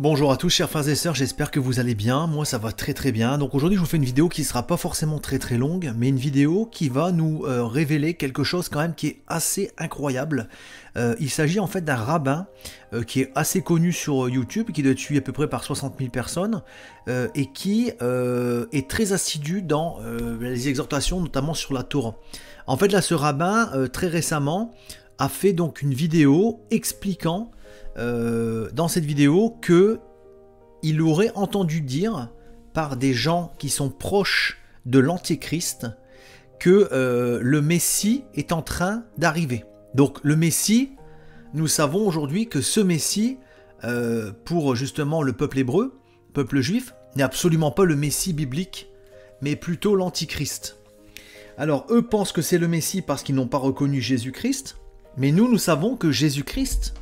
Bonjour à tous chers frères et sœurs, j'espère que vous allez bien, moi ça va très très bien. Donc aujourd'hui je vous fais une vidéo qui sera pas forcément très très longue, mais une vidéo qui va nous euh, révéler quelque chose quand même qui est assez incroyable. Euh, il s'agit en fait d'un rabbin euh, qui est assez connu sur YouTube, qui doit être suivi à peu près par 60 000 personnes, et qui est très assidu dans les exhortations, notamment sur la Torah. En fait là ce rabbin, très récemment, a fait donc une vidéo expliquant euh, dans cette vidéo que il aurait entendu dire par des gens qui sont proches de l'Antéchrist que euh, le Messie est en train d'arriver. Donc le Messie, nous savons aujourd'hui que ce Messie, euh, pour justement le peuple hébreu, peuple juif, n'est absolument pas le Messie biblique, mais plutôt l'Antichrist. Alors eux pensent que c'est le Messie parce qu'ils n'ont pas reconnu Jésus-Christ, mais nous, nous savons que Jésus-Christ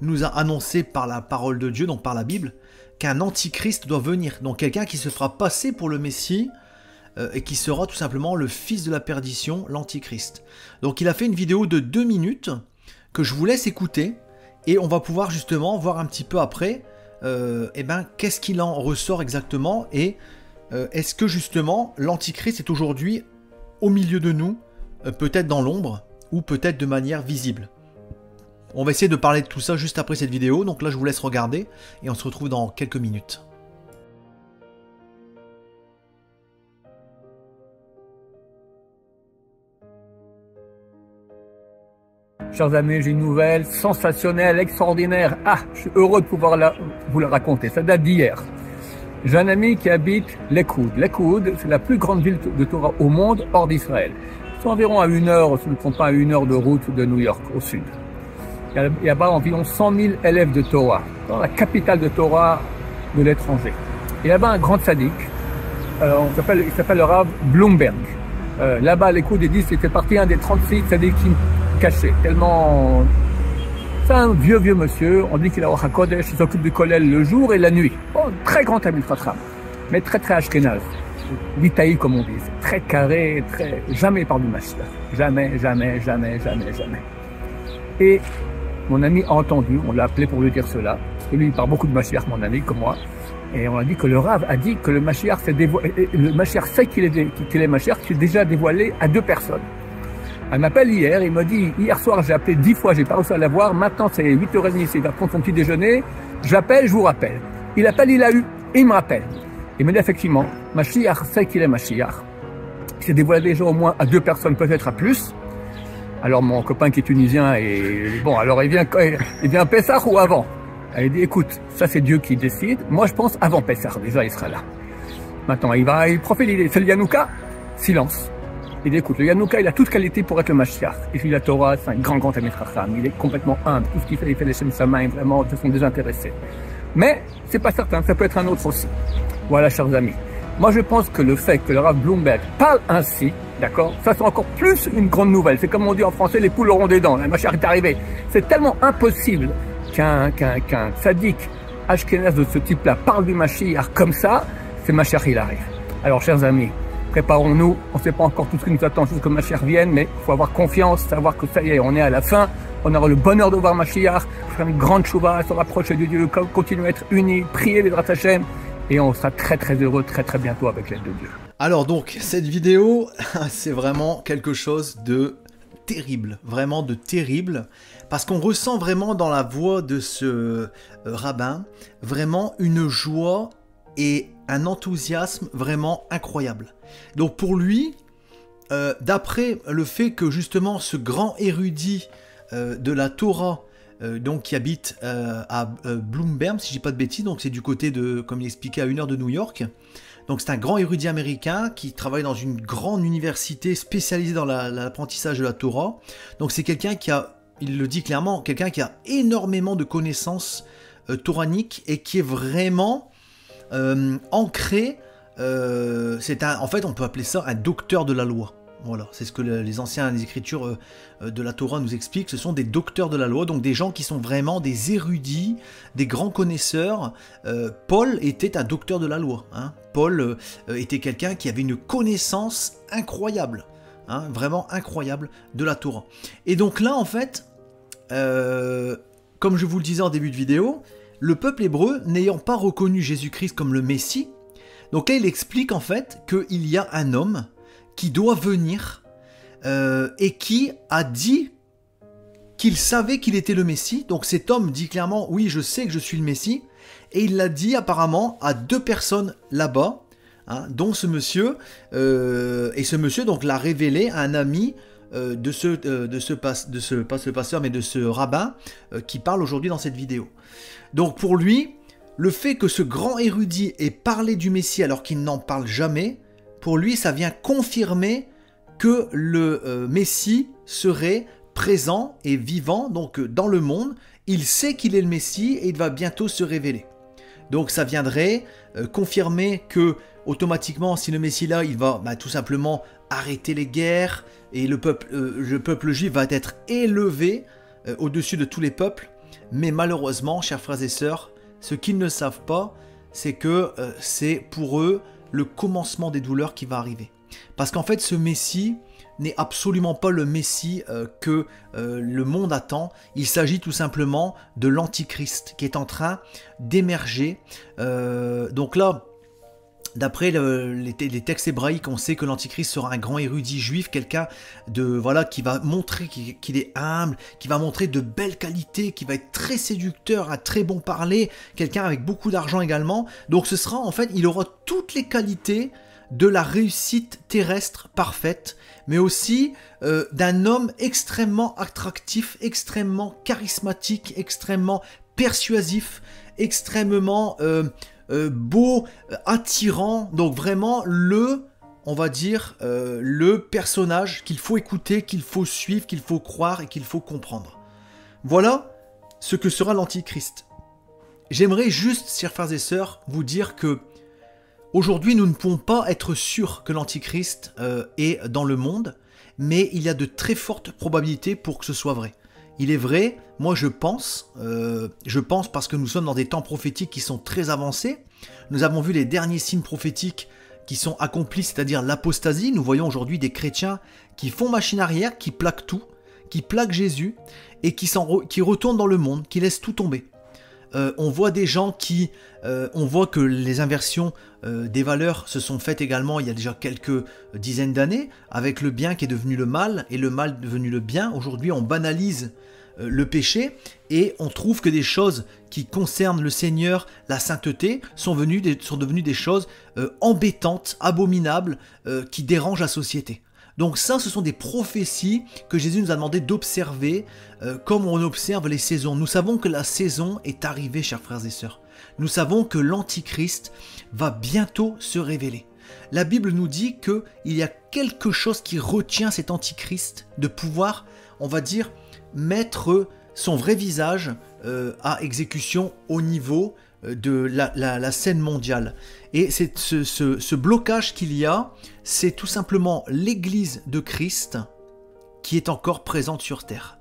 nous a annoncé par la parole de Dieu, donc par la Bible, qu'un antichrist doit venir. Donc quelqu'un qui se fera passer pour le Messie euh, et qui sera tout simplement le fils de la perdition, l'antichrist. Donc il a fait une vidéo de deux minutes que je vous laisse écouter et on va pouvoir justement voir un petit peu après euh, eh ben, qu'est-ce qu'il en ressort exactement et euh, est-ce que justement l'antichrist est aujourd'hui au milieu de nous, peut-être dans l'ombre ou peut-être de manière visible. On va essayer de parler de tout ça juste après cette vidéo, donc là je vous laisse regarder et on se retrouve dans quelques minutes. Chers amis, j'ai une nouvelle sensationnelle, extraordinaire. Ah, je suis heureux de pouvoir vous la raconter. Ça date d'hier. J'ai un ami qui habite Lekoud. Lekoud, c'est la plus grande ville de Torah au monde, hors d'Israël. C'est environ à une heure, si ne compte pas à une heure de route de New York, au sud. Il y a là-bas environ 100 000 élèves de Torah, dans la capitale de Torah de l'étranger. Il y a là-bas un grand sadique, euh, il s'appelle le Rav Bloomberg. Euh, là-bas, les coups des 10, c'était parti un des 36 sadikim cachés, tellement... C'est un vieux, vieux monsieur, on dit qu'il a au Kodesh, il s'occupe du kollel le jour et la nuit. Bon, très grand administrateur, mais très très ashkenaz. L'Itaï, comme on dit, très carré, très... jamais il parle du master. Jamais, jamais, jamais, jamais, jamais. Et mon ami a entendu, on l'a appelé pour lui dire cela. Que lui, il parle beaucoup de Mashiach, mon ami, comme moi. Et on a dit que le Rav a dit que le Mashiach s'est dévoilé, le Mashiach sait qu'il est, qu'il est Mashiach, qu'il est déjà dévoilé à deux personnes. Elle m'appelle hier, il m'a dit, hier soir j'ai appelé dix fois, j'ai pas réussi à la voir, maintenant c'est 8h30, il va prendre son petit déjeuner, j'appelle, je vous rappelle. Il appelle, il a eu, et il me rappelle. Il me dit effectivement, Mashiach sait qu'il est Mashiach. Il s'est dévoilé déjà au moins à deux personnes, peut-être à plus. Alors mon copain qui est tunisien, et bon, alors il vient, il vient Pessah ou avant? Il dit, écoute, ça c'est Dieu qui décide. Moi je pense avant Pessah, déjà il sera là. Maintenant, il va, il profite, c'est le Yanouka, silence. Il dit, écoute, le Yanouka, il a toute qualité pour être le Mashiach. Il fait la Torah, c'est un grand, grand Amitracham. Il est complètement humble. Tout ce qu'il fait, il fait les sa main, vraiment, de sont désintéressés. Mais, c'est pas certain, ça peut être un autre aussi. Voilà, chers amis. Moi, je pense que le fait que le Rav Bloomberg parle ainsi, d'accord, ça c'est encore plus une grande nouvelle. C'est comme on dit en français, les poules auront des dents. La machère est arrivée. C'est tellement impossible qu'un qu'un qu'un sadique Ashkenaz de ce type-là parle du Mashiach comme ça, c'est Mashiach il arrive. Alors, chers amis, préparons-nous. On ne sait pas encore tout ce qui nous attend jusqu'à que Mashiach vienne, mais il faut avoir confiance, savoir que ça y est, on est à la fin. On aura le bonheur de voir Mashiach, faire une grande chouva, se rapprocher de Dieu, continuer à être unis, prier les Hashem et on sera très très heureux très très bientôt avec l'aide de Dieu. Alors donc, cette vidéo, c'est vraiment quelque chose de terrible, vraiment de terrible, parce qu'on ressent vraiment dans la voix de ce euh, rabbin vraiment une joie et un enthousiasme vraiment incroyable. Donc pour lui, euh, d'après le fait que justement ce grand érudit euh, de la Torah donc qui habite à Bloomberg, si je dis pas de bêtises, donc c'est du côté de, comme il expliquait, à une heure de New York. Donc c'est un grand érudit américain qui travaille dans une grande université spécialisée dans l'apprentissage de la Torah. Donc c'est quelqu'un qui a, il le dit clairement, quelqu'un qui a énormément de connaissances toraniques et qui est vraiment ancré c'est un, en fait, on peut appeler ça un docteur de la loi. Voilà, c'est ce que les anciens écritures euh, euh, de la Torah nous expliquent. Ce sont des docteurs de la loi, donc des gens qui sont vraiment des érudits, des grands connaisseurs. Euh, Paul était un docteur de la loi. Hein. Paul était quelqu'un qui avait une connaissance incroyable, hein, vraiment incroyable de la Torah. Et donc là, en fait, comme je vous le disais en début de vidéo, le peuple hébreu, n'ayant pas reconnu Jésus-Christ comme le Messie, donc là, il explique en fait qu'il y a un homme qui doit venir euh, et qui a dit qu'il savait qu'il était le Messie. Donc cet homme dit clairement, oui, je sais que je suis le Messie. Et il l'a dit apparemment à deux personnes là-bas, hein, dont ce monsieur. Euh, et ce monsieur donc l'a révélé à un ami euh, de ce, de ce, de ce, pas ce pasteur, mais de ce rabbin qui parle aujourd'hui dans cette vidéo. Donc pour lui, le fait que ce grand érudit ait parlé du Messie alors qu'il n'en parle jamais, pour lui, ça vient confirmer que le euh, Messie serait présent et vivant donc euh, dans le monde. Il sait qu'il est le Messie et il va bientôt se révéler. Donc ça viendrait euh, confirmer que automatiquement, si le Messie là, il va bah, tout simplement arrêter les guerres et le peuple, le peuple juif va être élevé au-dessus de tous les peuples. Mais malheureusement, chers frères et sœurs, ce qu'ils ne savent pas, c'est que c'est pour eux le commencement des douleurs qui va arriver. Parce qu'en fait, ce Messie n'est absolument pas le Messie euh, que euh, le monde attend. Il s'agit tout simplement de l'Antichrist qui est en train d'émerger. Euh, donc là, D'après les, textes hébraïques, on sait que l'Antichrist sera un grand érudit juif, quelqu'un de voilà qui va montrer qu'il est humble, qui va montrer de belles qualités, qui va être très séducteur, un très bon parler, quelqu'un avec beaucoup d'argent également. Donc ce sera en fait, il aura toutes les qualités de la réussite terrestre parfaite, mais aussi euh, d'un homme extrêmement attractif, extrêmement charismatique, extrêmement persuasif, extrêmement euh, euh, beau, attirant, donc vraiment le, on va dire, le personnage qu'il faut écouter, qu'il faut suivre, qu'il faut croire et qu'il faut comprendre. Voilà ce que sera l'Antichrist. J'aimerais juste, chers frères et sœurs, vous dire que aujourd'hui nous ne pouvons pas être sûrs que l'Antichrist est dans le monde, mais il y a de très fortes probabilités pour que ce soit vrai. Il est vrai, moi je pense, euh, je pense parce que nous sommes dans des temps prophétiques qui sont très avancés. Nous avons vu les derniers signes prophétiques qui sont accomplis, c'est-à-dire l'apostasie. Nous voyons aujourd'hui des chrétiens qui font machine arrière, qui plaquent tout, qui plaquent Jésus et qui retournent dans le monde, qui laissent tout tomber. Euh, on voit des gens qui, euh, on voit que les inversions des valeurs se sont faites également il y a déjà quelques dizaines d'années, avec le bien qui est devenu le mal et le mal devenu le bien. Aujourd'hui, on banalise euh, le péché et on trouve que des choses qui concernent le Seigneur, la sainteté, sont, venues sont devenues des choses euh, embêtantes, abominables, euh, qui dérangent la société. Donc ça, ce sont des prophéties que Jésus nous a demandé d'observer comme on observe les saisons. Nous savons que la saison est arrivée, chers frères et sœurs. Nous savons que l'Antichrist va bientôt se révéler. La Bible nous dit qu'il y a quelque chose qui retient cet Antichrist de pouvoir, on va dire, mettre son vrai visage euh, à exécution au niveau euh, de la, scène mondiale. Et c'est ce, blocage qu'il y a, c'est tout simplement l'Église de Christ qui est encore présente sur Terre.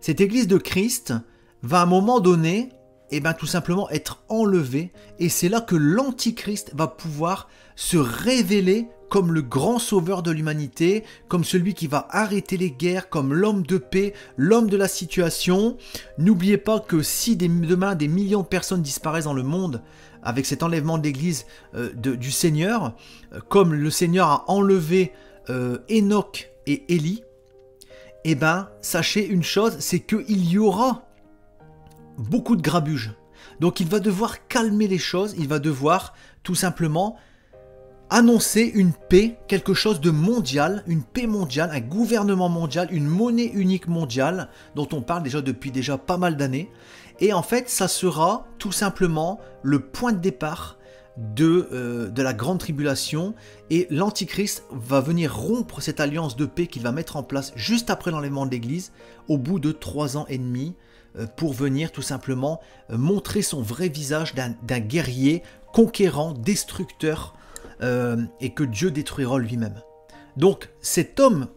Cette Église de Christ va à un moment donné, et eh ben, tout simplement être enlevée, et c'est là que l'Antichrist va pouvoir se révéler comme le grand sauveur de l'humanité, comme celui qui va arrêter les guerres, comme l'homme de paix, l'homme de la situation. N'oubliez pas que si demain des millions de personnes disparaissent dans le monde avec cet enlèvement de l'Église euh, du Seigneur, euh, comme le Seigneur a enlevé euh, Enoch et Élie, eh ben, sachez une chose, c'est qu'il y aura beaucoup de grabuge. Donc il va devoir calmer les choses, il va devoir tout simplement annoncer une paix, quelque chose de mondial, une paix mondiale, un gouvernement mondial, une monnaie unique mondiale, dont on parle déjà depuis déjà pas mal d'années. Et en fait, ça sera tout simplement le point de départ de, euh, la grande tribulation et l'Antichrist va venir rompre cette alliance de paix qu'il va mettre en place juste après l'enlèvement de l'Église, au bout de trois ans et demi, euh, pour venir tout simplement euh, montrer son vrai visage d'un guerrier conquérant, destructeur, euh, et que Dieu détruira lui-même. Donc cet homme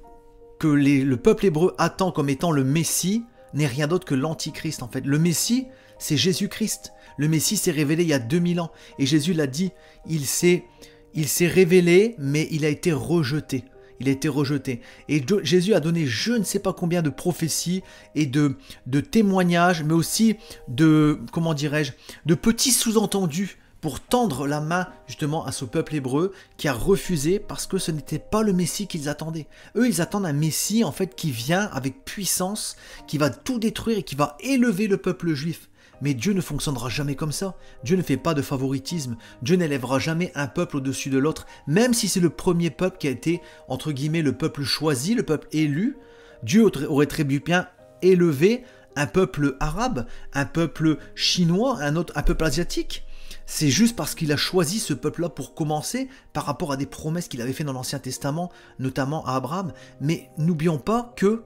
que le peuple hébreu attend comme étant le Messie n'est rien d'autre que l'Antichrist en fait. Le Messie, c'est Jésus-Christ. Le Messie s'est révélé il y a 2000 ans et Jésus l'a dit, il s'est il s'est révélé mais il a été rejeté. Il a été rejeté. Et Jésus a donné je ne sais pas combien de prophéties et de, de témoignages, mais aussi de, comment dirais-je, de petits sous-entendus pour tendre la main justement à ce peuple hébreu qui a refusé parce que ce n'était pas le Messie qu'ils attendaient. Eux, ils attendent un Messie en fait qui vient avec puissance, qui va tout détruire et qui va élever le peuple juif. Mais Dieu ne fonctionnera jamais comme ça. Dieu ne fait pas de favoritisme. Dieu n'élèvera jamais un peuple au-dessus de l'autre, même si c'est le premier peuple qui a été, entre guillemets, le peuple choisi, le peuple élu. Dieu aurait très bien élevé un peuple arabe, un peuple chinois, un autre, un peuple asiatique. C'est juste parce qu'il a choisi ce peuple-là pour commencer par rapport à des promesses qu'il avait fait dans l'Ancien Testament, notamment à Abraham. Mais n'oublions pas que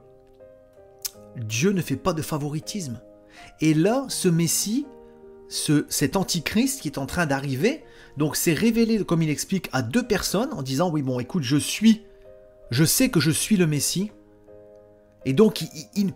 Dieu ne fait pas de favoritisme. Et là, ce Messie, ce, cet antichrist qui est en train d'arriver, donc c'est révélé, comme il explique, à deux personnes en disant, oui, bon, écoute, je suis, je sais que je suis le Messie, et donc, il,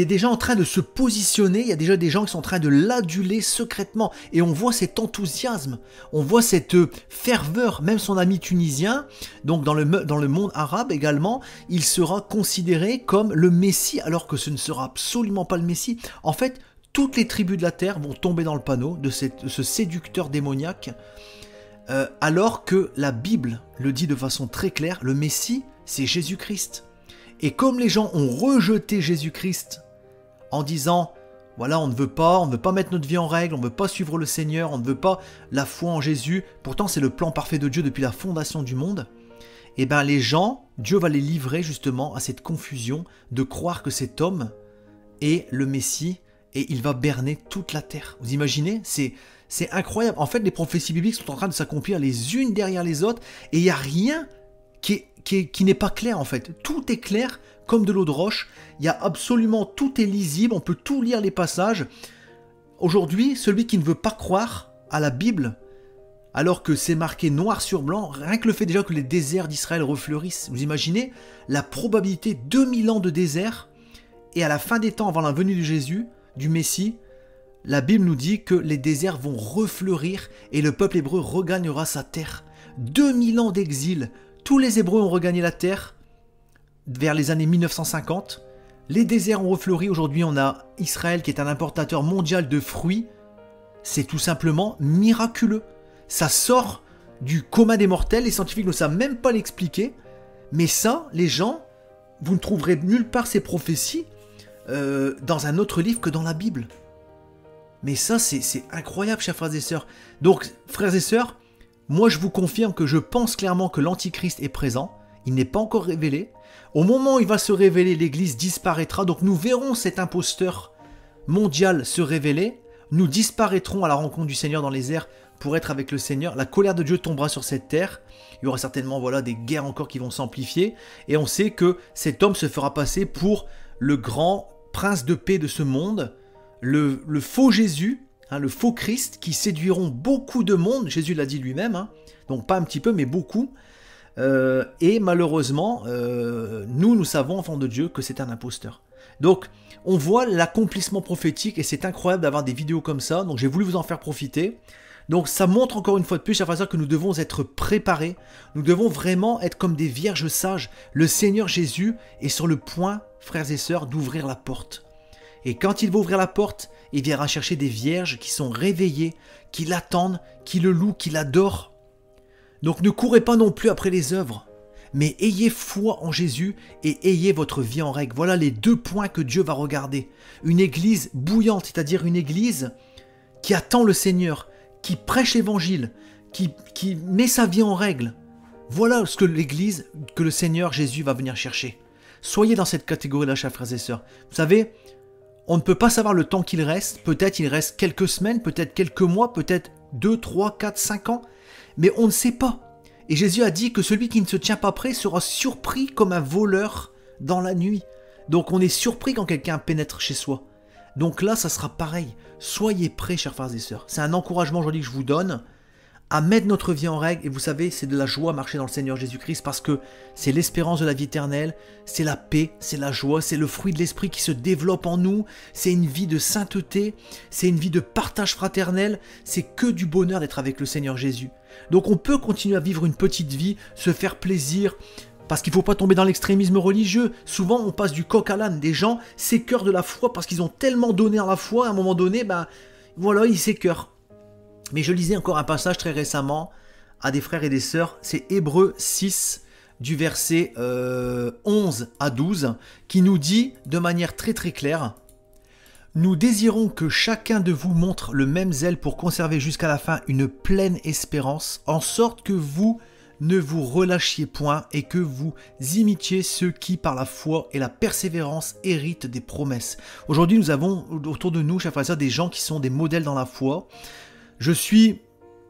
est déjà en train de se positionner, il y a déjà des gens qui sont en train de l'aduler secrètement. Et on voit cet enthousiasme, on voit cette ferveur, même son ami tunisien, donc dans le, dans le monde arabe également, il sera considéré comme le Messie, alors que ce ne sera absolument pas le Messie. En fait, toutes les tribus de la terre vont tomber dans le panneau de, ce séducteur démoniaque, euh, alors que la Bible le dit de façon très claire, le Messie, c'est Jésus-Christ. Et comme les gens ont rejeté Jésus-Christ en disant voilà, on ne veut pas, on ne veut pas mettre notre vie en règle, on ne veut pas suivre le Seigneur, on ne veut pas la foi en Jésus, pourtant c'est le plan parfait de Dieu depuis la fondation du monde, et eh bien les gens, Dieu va les livrer justement à cette confusion de croire que cet homme est le Messie et il va berner toute la terre. Vous imaginez? C'est c'est incroyable. En fait, les prophéties bibliques sont en train de s'accomplir les unes derrière les autres et il n'y a rien qui est qui, n'est pas clair en fait. Tout est clair comme de l'eau de roche. Il y a absolument tout est lisible, on peut tout lire les passages. Aujourd'hui, celui qui ne veut pas croire à la Bible, alors que c'est marqué noir sur blanc, rien que le fait déjà que les déserts d'Israël refleurissent, vous imaginez la probabilité 2000 ans de désert, et à la fin des temps, avant la venue de Jésus, du Messie, la Bible nous dit que les déserts vont refleurir et le peuple hébreu regagnera sa terre. 2000 ans d'exil, tous les Hébreux ont regagné la terre vers les années 1950. Les déserts ont refleuri. Aujourd'hui, on a Israël qui est un importateur mondial de fruits. C'est tout simplement miraculeux. Ça sort du coma des mortels. Les scientifiques ne savent même pas l'expliquer. Mais ça, les gens, vous ne trouverez nulle part ces prophéties euh, dans un autre livre que dans la Bible. Mais ça, c'est incroyable, chers frères et sœurs. Donc, frères et sœurs, moi, je vous confirme que je pense clairement que l'Antichrist est présent. Il n'est pas encore révélé. Au moment où il va se révéler, l'Église disparaîtra. Donc nous verrons cet imposteur mondial se révéler. Nous disparaîtrons à la rencontre du Seigneur dans les airs pour être avec le Seigneur. La colère de Dieu tombera sur cette terre. Il y aura certainement voilà des guerres encore qui vont s'amplifier. Et on sait que cet homme se fera passer pour le grand prince de paix de ce monde, le, le faux Jésus, Hein, le faux Christ, qui séduiront beaucoup de monde, Jésus l'a dit lui-même, hein. donc pas un petit peu, mais beaucoup. Euh, et malheureusement, euh, nous, nous savons, enfants de Dieu, que c'est un imposteur. Donc, on voit l'accomplissement prophétique, et c'est incroyable d'avoir des vidéos comme ça, donc j'ai voulu vous en faire profiter. Donc ça montre encore une fois de plus, chers frères que nous devons être préparés, nous devons vraiment être comme des vierges sages. Le Seigneur Jésus est sur le point, frères et sœurs, d'ouvrir la porte. Et quand il va ouvrir la porte, il viendra chercher des vierges qui sont réveillées, qui l'attendent, qui le louent, qui l'adorent. Donc ne courez pas non plus après les œuvres, mais ayez foi en Jésus et ayez votre vie en règle. Voilà les deux points que Dieu va regarder. Une église bouillante, c'est-à-dire une église qui attend le Seigneur, qui prêche l'évangile, qui, qui met sa vie en règle. Voilà ce que l'église, que le Seigneur Jésus va venir chercher. Soyez dans cette catégorie-là, chers frères et sœurs. Vous savez, on ne peut pas savoir le temps qu'il reste. Peut-être il reste quelques semaines, peut-être quelques mois, peut-être 2, 3, 4, 5 ans. Mais on ne sait pas. Et Jésus a dit que celui qui ne se tient pas prêt sera surpris comme un voleur dans la nuit. Donc on est surpris quand quelqu'un pénètre chez soi. Donc là, ça sera pareil. Soyez prêts, chers frères et sœurs. C'est un encouragement aujourd'hui que je vous donne. À mettre notre vie en règle. Et vous savez, c'est de la joie marcher dans le Seigneur Jésus-Christ parce que c'est l'espérance de la vie éternelle, c'est la paix, c'est la joie, c'est le fruit de l'esprit qui se développe en nous, c'est une vie de sainteté, c'est une vie de partage fraternel, c'est que du bonheur d'être avec le Seigneur Jésus. Donc on peut continuer à vivre une petite vie, se faire plaisir, parce qu'il ne faut pas tomber dans l'extrémisme religieux. Souvent, on passe du coq à l'âne. Des gens s'écœurent de la foi parce qu'ils ont tellement donné à la foi, à un moment donné, ben voilà, ils s'écœurent. Mais je lisais encore un passage très récemment à des frères et des sœurs, c'est Hébreu 6 du verset 11 euh, à 12, qui nous dit de manière très très claire, Nous désirons que chacun de vous montre le même zèle pour conserver jusqu'à la fin une pleine espérance, en sorte que vous ne vous relâchiez point et que vous imitiez ceux qui, par la foi et la persévérance, héritent des promesses. Aujourd'hui, nous avons autour de nous, chers frères et sœurs, des gens qui sont des modèles dans la foi. Je suis,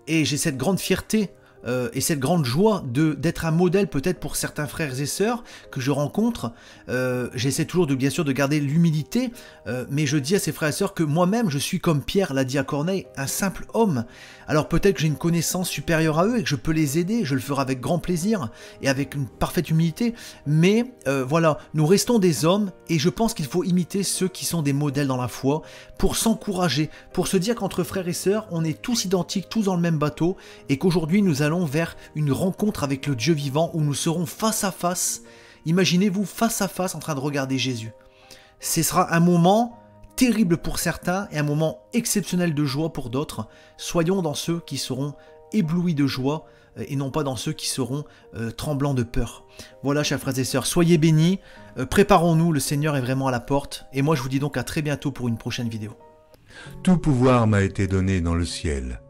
et j'ai cette grande fierté euh, et cette grande joie de d'être un modèle peut-être pour certains frères et sœurs que je rencontre. Euh, j'essaie toujours de bien sûr de garder l'humilité, euh, mais je dis à ces frères et sœurs que moi-même je suis comme Pierre l'a dit à Corneille, un simple homme. Alors peut-être que j'ai une connaissance supérieure à eux et que je peux les aider, je le ferai avec grand plaisir et avec une parfaite humilité. Mais voilà, nous restons des hommes et je pense qu'il faut imiter ceux qui sont des modèles dans la foi pour s'encourager, pour se dire qu'entre frères et sœurs, on est tous identiques, tous dans le même bateau et qu'aujourd'hui nous allons vers une rencontre avec le Dieu vivant où nous serons face à face. Imaginez-vous face à face en train de regarder Jésus. Ce sera un moment terrible pour certains et un moment exceptionnel de joie pour d'autres. Soyons dans ceux qui seront éblouis de joie euh, et non pas dans ceux qui seront euh, tremblants de peur. Voilà, chers frères et sœurs, soyez bénis, euh, préparons-nous, le Seigneur est vraiment à la porte, et moi je vous dis donc à très bientôt pour une prochaine vidéo. Tout pouvoir m'a été donné dans le ciel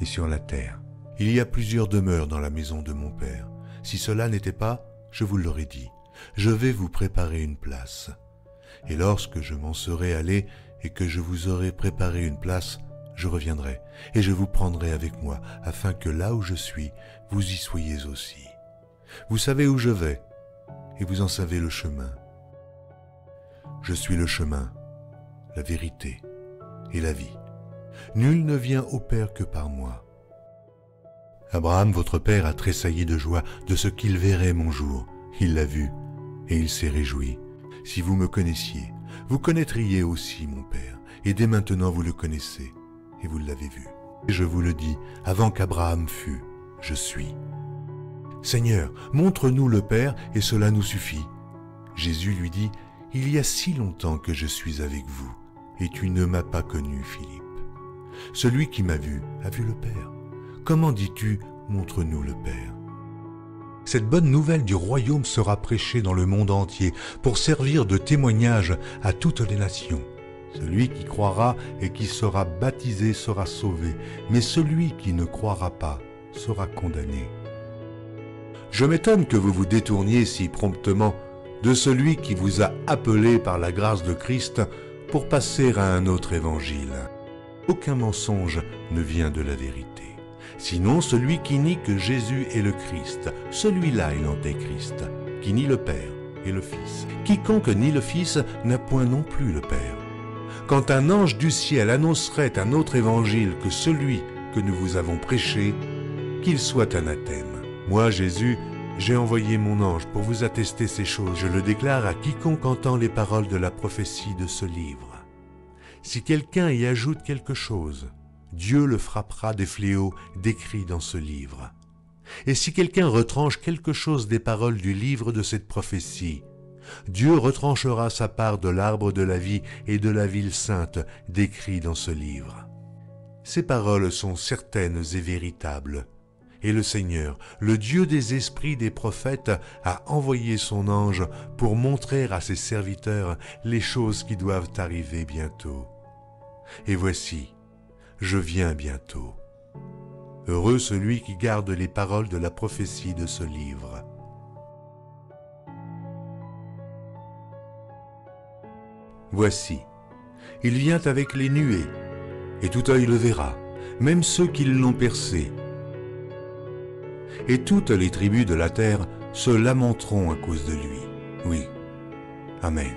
et sur la terre. Il y a plusieurs demeures dans la maison de mon Père. Si cela n'était pas, je vous l'aurais dit, je vais vous préparer une place. Et lorsque je m'en serai allé et que je vous aurai préparé une place, je reviendrai, et je vous prendrai avec moi, afin que là où je suis, vous y soyez aussi. Vous savez où je vais, et vous en savez le chemin. Je suis le chemin, la vérité et la vie. Nul ne vient au Père que par moi. Abraham, votre père, a tressailli de joie de ce qu'il verrait mon jour. Il l'a vu, et il s'est réjoui. Si vous me connaissiez, vous connaîtriez aussi mon père, et dès maintenant vous le connaissez, et vous l'avez vu. Et je vous le dis, avant qu'Abraham fût, je suis. Seigneur, montre-nous le Père, et cela nous suffit. Jésus lui dit, Il y a si longtemps que je suis avec vous, et tu ne m'as pas connu, Philippe. Celui qui m'a vu a vu le Père. Comment dis-tu, montre-nous le Père? Cette bonne nouvelle du royaume sera prêchée dans le monde entier pour servir de témoignage à toutes les nations. Celui qui croira et qui sera baptisé sera sauvé, mais celui qui ne croira pas sera condamné. Je m'étonne que vous vous détourniez si promptement de celui qui vous a appelé par la grâce de Christ pour passer à un autre évangile. Aucun mensonge ne vient de la vérité. Sinon celui qui nie que Jésus est le Christ, celui-là est l'antéchrist, qui nie le Père et le Fils. Quiconque nie le Fils n'a point non plus le Père. Quand un ange du ciel annoncerait un autre évangile que celui que nous vous avons prêché, qu'il soit anathème. Moi, Jésus, j'ai envoyé mon ange pour vous attester ces choses. Je le déclare à quiconque entend les paroles de la prophétie de ce livre. Si quelqu'un y ajoute quelque chose, Dieu le frappera des fléaux décrits dans ce livre. Et si quelqu'un retranche quelque chose des paroles du livre de cette prophétie, Dieu retranchera sa part de l'arbre de la vie et de la ville sainte décrits dans ce livre. Ces paroles sont certaines et véritables. Et le Seigneur, le Dieu des esprits des prophètes, a envoyé son ange pour montrer à ses serviteurs les choses qui doivent arriver bientôt. Et voici, je viens bientôt. Heureux celui qui garde les paroles de la prophétie de ce livre. Voici, il vient avec les nuées, et tout œil le verra, même ceux qui l'ont percé. Et toutes les tribus de la terre se lamenteront à cause de lui. Oui. Amen.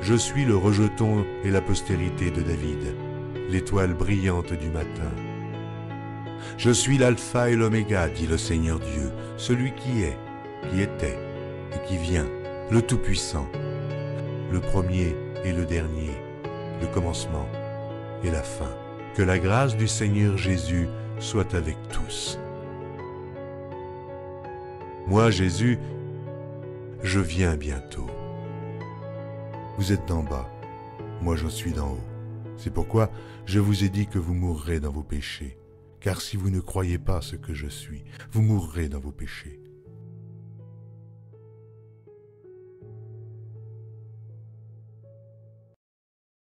Je suis le rejeton et la postérité de David l'étoile brillante du matin. Je suis l'alpha et l'oméga, dit le Seigneur Dieu, celui qui est, qui était et qui vient, le Tout-Puissant, le premier et le dernier, le commencement et la fin. Que la grâce du Seigneur Jésus soit avec tous. Moi, Jésus, je viens bientôt. Vous êtes d'en bas, moi je suis d'en haut. C'est pourquoi je vous ai dit que vous mourrez dans vos péchés. Car si vous ne croyez pas ce que je suis, vous mourrez dans vos péchés.